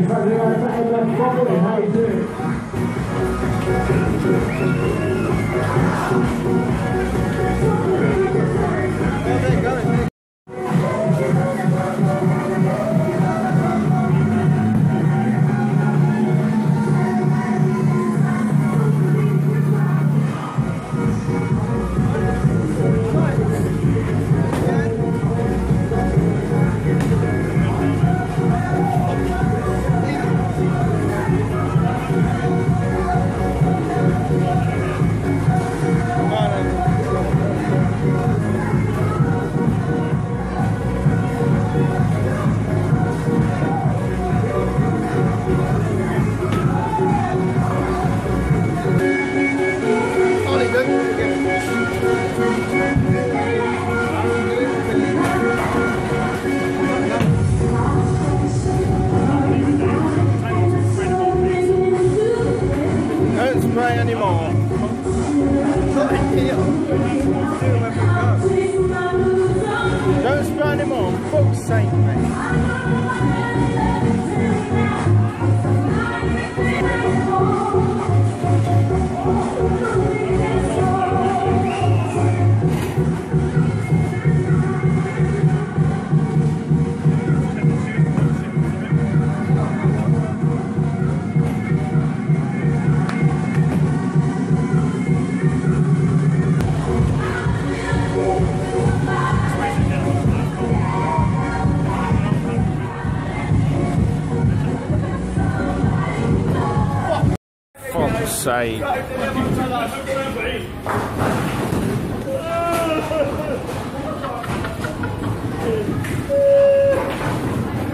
Dave. Thank you very much. Properly, how you anymore. Fuck's.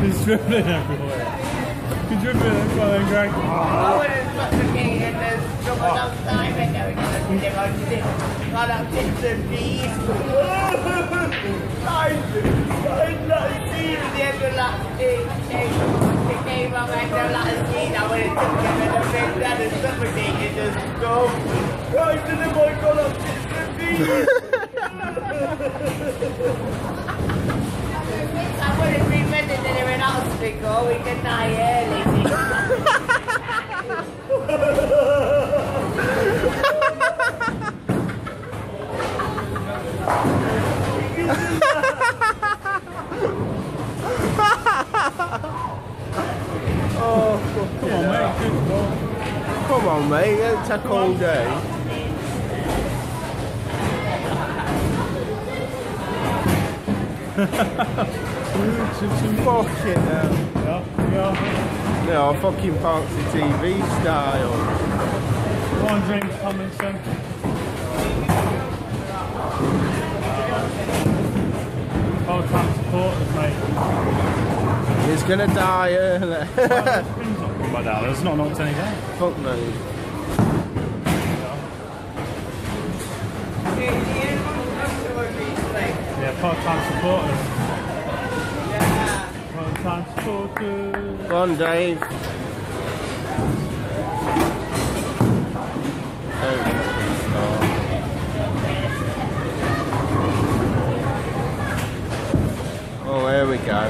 He's dribbling everywhere. He's dribbling everywhere and going, I would have got the king and there's someone outside and going to see them on six. Got up six bees. Not seeing the end I would have took them and the bed down and suffocated on, mate. It'll take all day. Fucking hell. Yeah, yeah. No, fucking fancy TV style. One drink coming soon. Oh, can't support us, mate. He's gonna die early. Things not good by that. It's not knocked any down. Fuck me. Part-time supporters. Part-time supporters. Go on, Dave. Oh, there we go.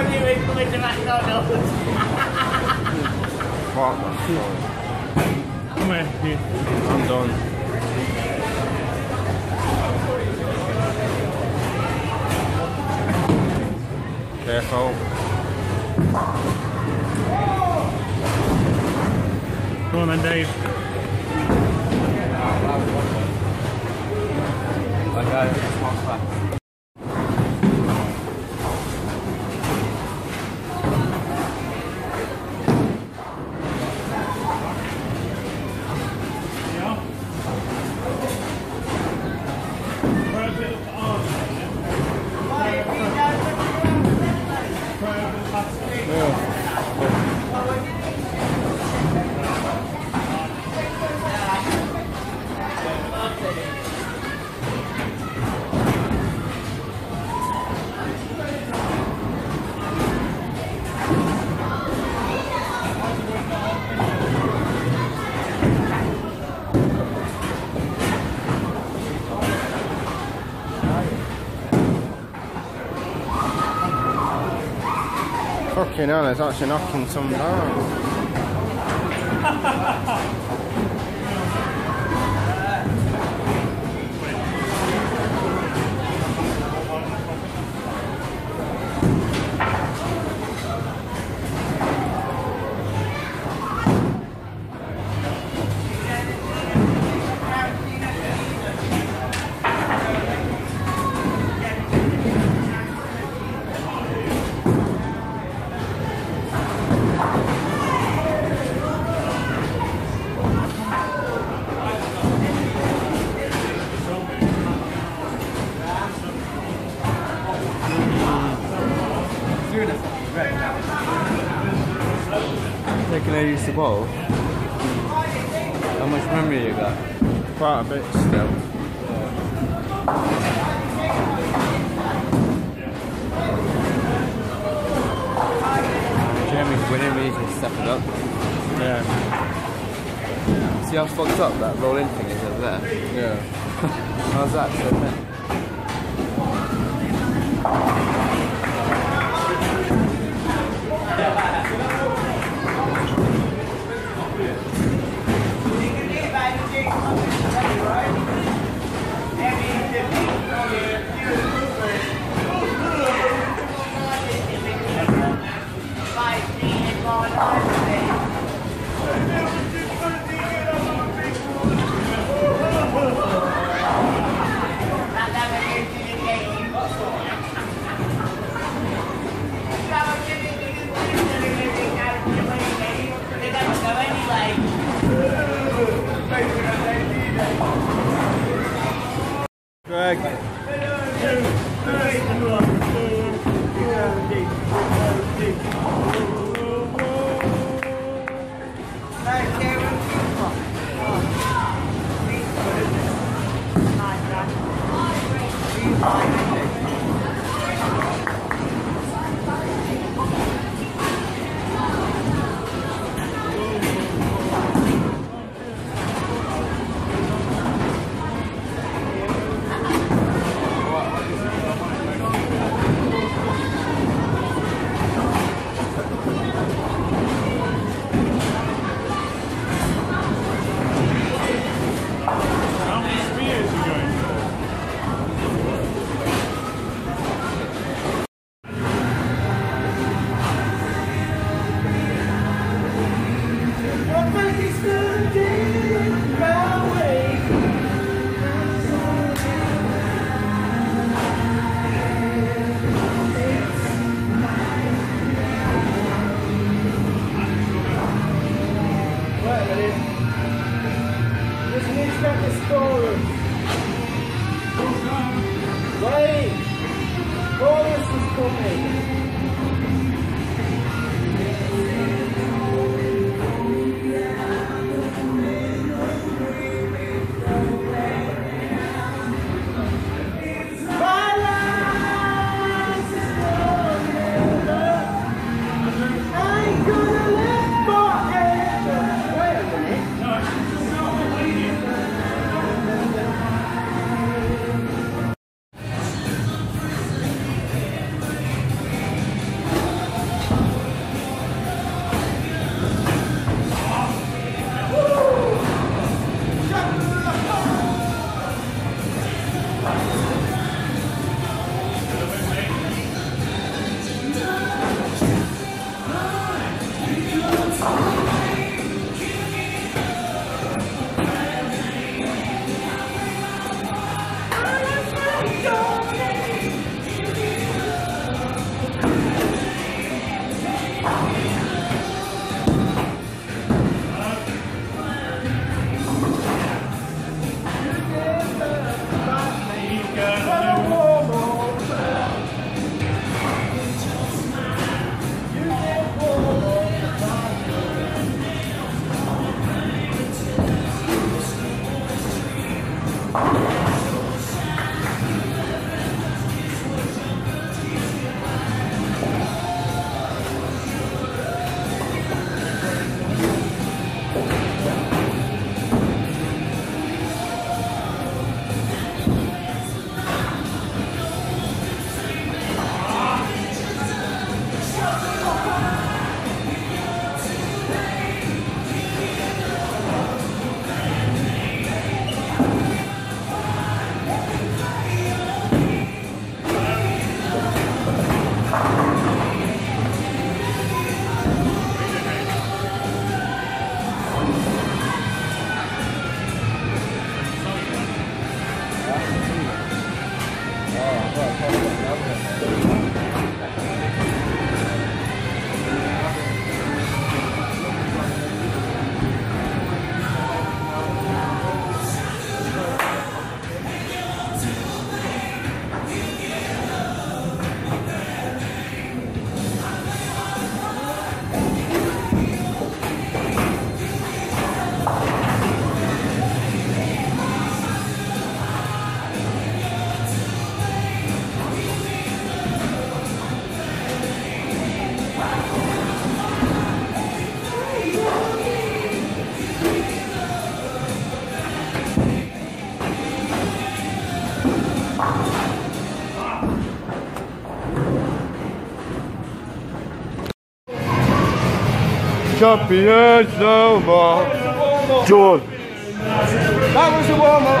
To McDonald's. The Come here. I'm done. Careful. Come on then, Dave. Yeah. Fucking hell, it's actually knocking some down. Taking a use the bowl. How much memory you got? Quite a bit still. Jeremy's winning, we need to step it up. Yeah. See how fucked up that rolling thing is over there? Yeah. How's that? Amen. champions of all. John. That was the warm up.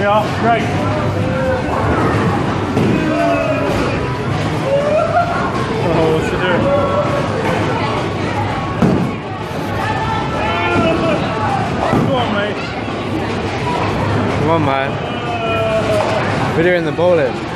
Yeah, great. Come on, man. Put her in the bowling.